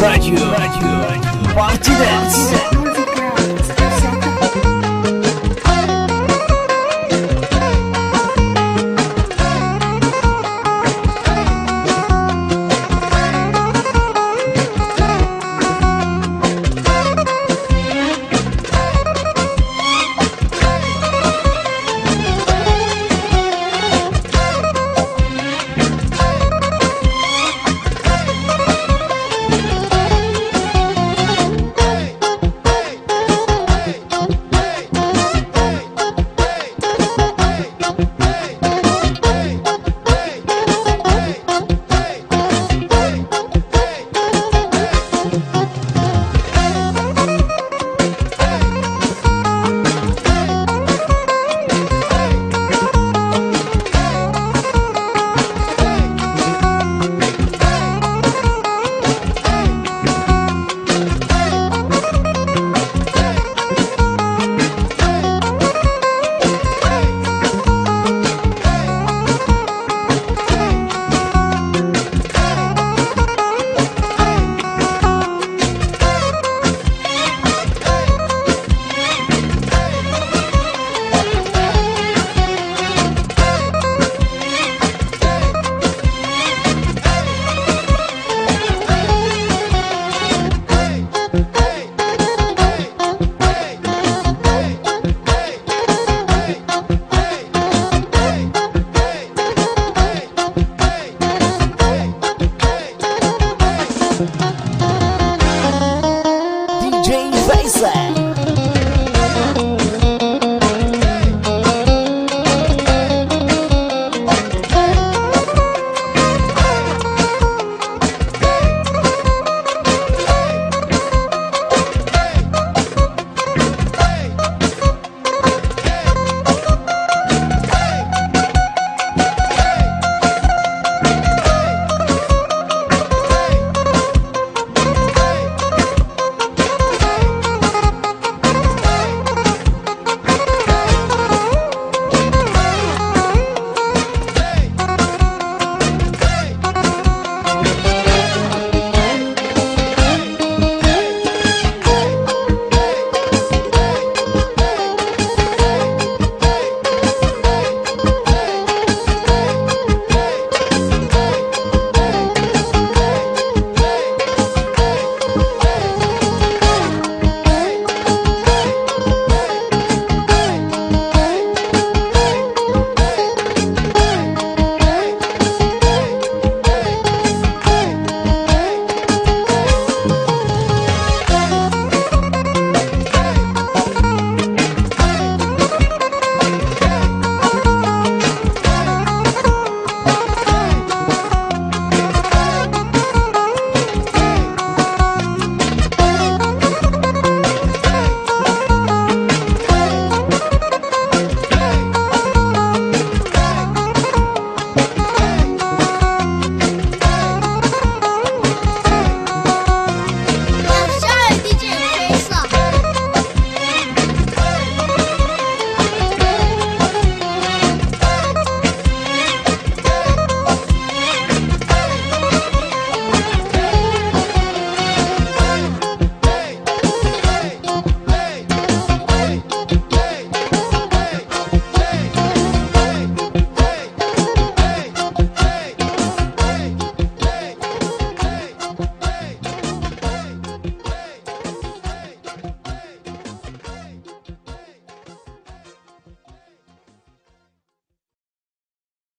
Радио. Радио. радио.